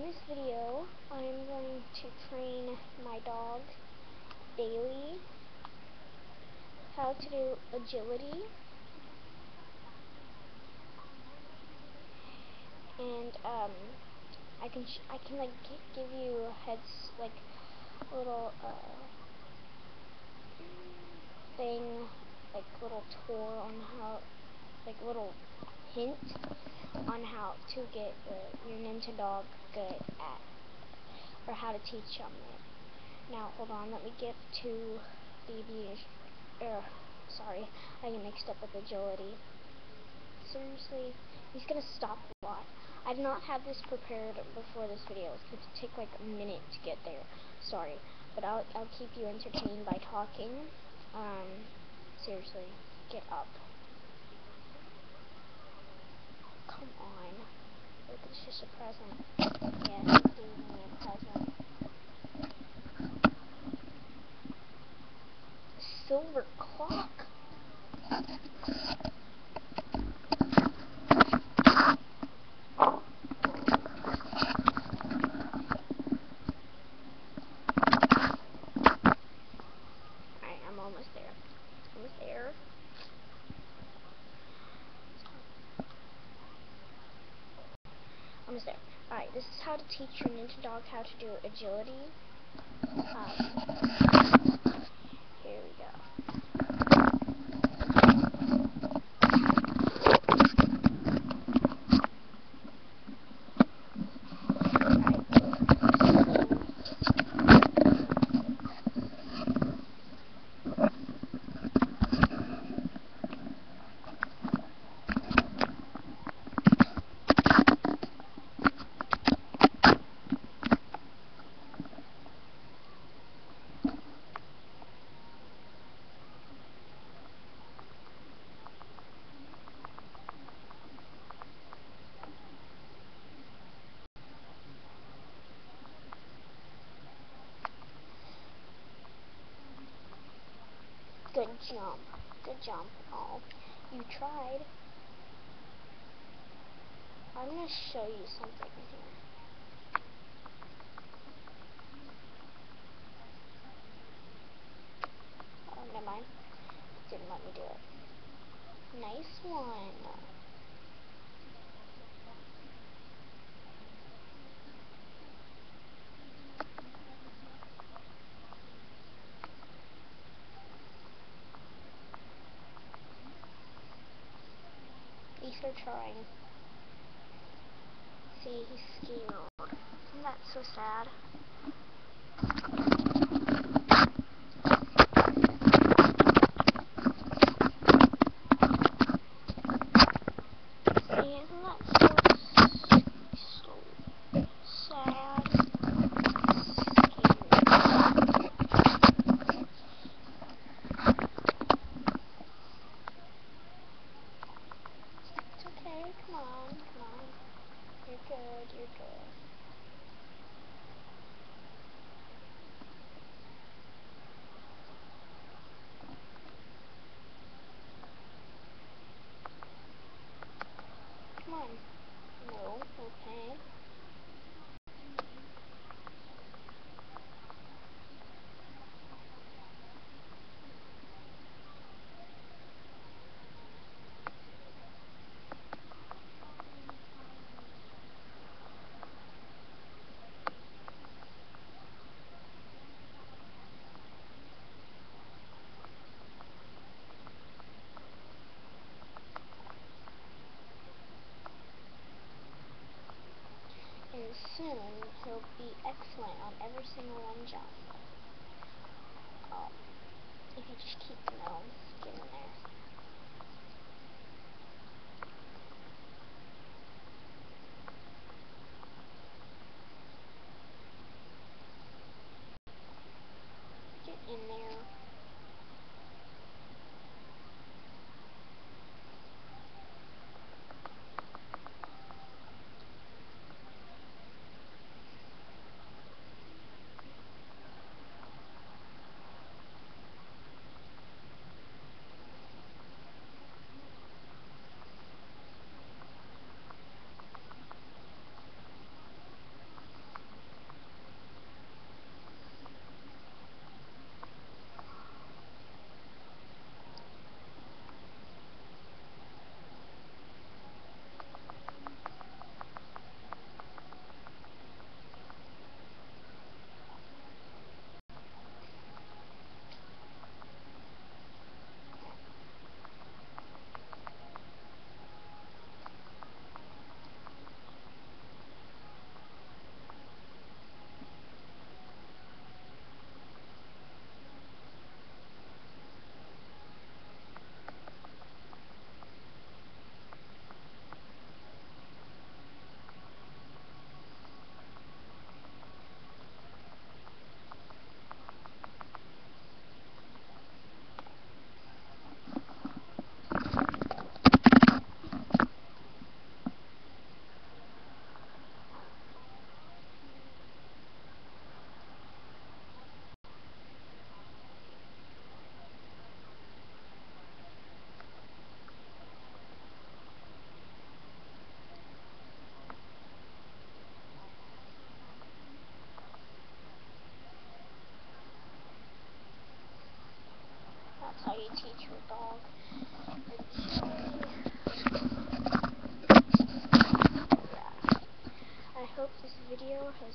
in this video, I'm going to train my dog daily how to do agility and um, I can I can like give you heads like little uh, thing like little tour on how like little hint on how to get uh, your Nintendog good at, or how to teach them it. Now, hold on, let me get to the, uh, sorry, I get mixed up with agility. Seriously, he's gonna stop a lot. I did not have this prepared before this video. It's going to take like a minute to get there. Sorry, but I'll, I'll keep you entertained by talking. Um, seriously, get up. Come on. It's just a present. Yes, it's giving me a present. Silver clock. Alright, I'm almost there. Almost there. There. Alright, this is how to teach your nintendog how to do agility. Um, here we go. Good jump. Good jump. Oh, you tried. I'm going to show you something here. Oh, never mind. Didn't let me do it. Nice one. Ether trying. See, he's ski mode. Isn't that so sad? See, isn't that so, so sad? Scary. It's okay, come on, come on. You're good, you're good. Come on. No, okay. and soon he'll be excellent on every single one jump. Oh, if you just keep, you know, getting there. That's how you teach your dog. Yeah. I hope this video has